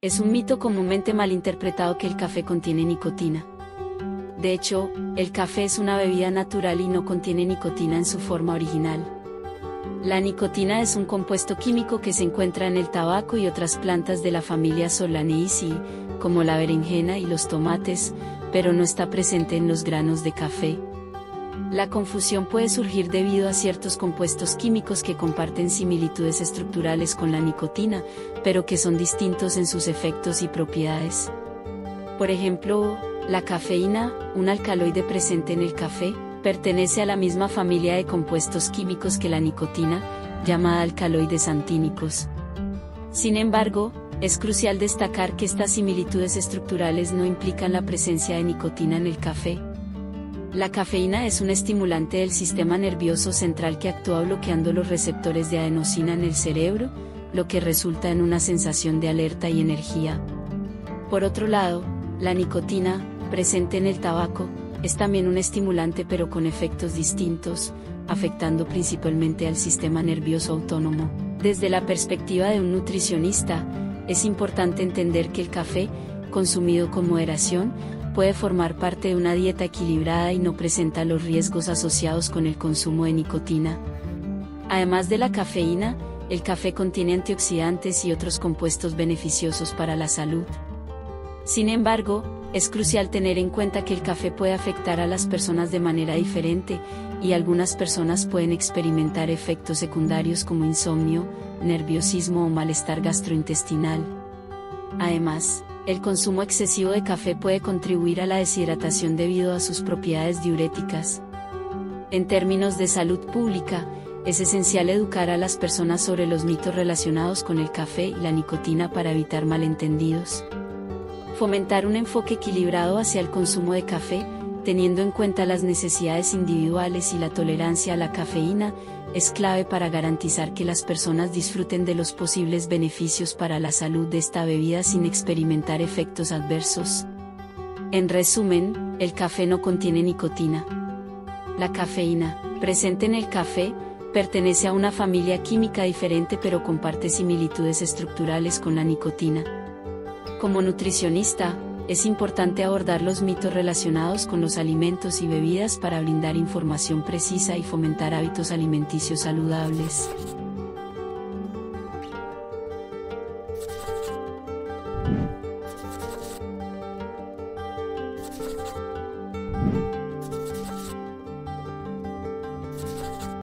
Es un mito comúnmente malinterpretado que el café contiene nicotina. De hecho, el café es una bebida natural y no contiene nicotina en su forma original. La nicotina es un compuesto químico que se encuentra en el tabaco y otras plantas de la familia Solanaceae, como la berenjena y los tomates, pero no está presente en los granos de café. La confusión puede surgir debido a ciertos compuestos químicos que comparten similitudes estructurales con la nicotina, pero que son distintos en sus efectos y propiedades. Por ejemplo, la cafeína, un alcaloide presente en el café, pertenece a la misma familia de compuestos químicos que la nicotina, llamada alcaloides antínicos. Sin embargo, es crucial destacar que estas similitudes estructurales no implican la presencia de nicotina en el café, la cafeína es un estimulante del sistema nervioso central que actúa bloqueando los receptores de adenosina en el cerebro, lo que resulta en una sensación de alerta y energía. Por otro lado, la nicotina, presente en el tabaco, es también un estimulante pero con efectos distintos, afectando principalmente al sistema nervioso autónomo. Desde la perspectiva de un nutricionista, es importante entender que el café, consumido con moderación, puede formar parte de una dieta equilibrada y no presenta los riesgos asociados con el consumo de nicotina. Además de la cafeína, el café contiene antioxidantes y otros compuestos beneficiosos para la salud. Sin embargo, es crucial tener en cuenta que el café puede afectar a las personas de manera diferente, y algunas personas pueden experimentar efectos secundarios como insomnio, nerviosismo o malestar gastrointestinal. Además, el consumo excesivo de café puede contribuir a la deshidratación debido a sus propiedades diuréticas. En términos de salud pública, es esencial educar a las personas sobre los mitos relacionados con el café y la nicotina para evitar malentendidos. Fomentar un enfoque equilibrado hacia el consumo de café, teniendo en cuenta las necesidades individuales y la tolerancia a la cafeína, es clave para garantizar que las personas disfruten de los posibles beneficios para la salud de esta bebida sin experimentar efectos adversos. En resumen, el café no contiene nicotina. La cafeína, presente en el café, pertenece a una familia química diferente pero comparte similitudes estructurales con la nicotina. Como nutricionista, es importante abordar los mitos relacionados con los alimentos y bebidas para brindar información precisa y fomentar hábitos alimenticios saludables.